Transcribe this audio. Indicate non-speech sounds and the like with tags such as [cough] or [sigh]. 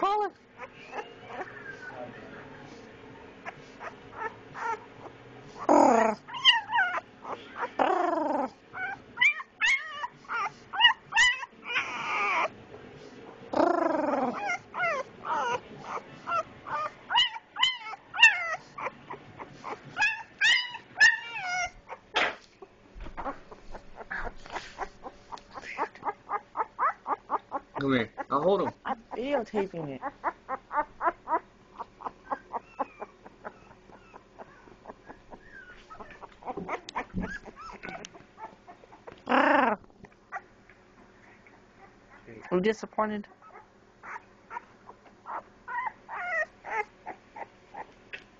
crawling. [laughs] Come here. I'll hold him. I'm videotaping it. I'm disappointed.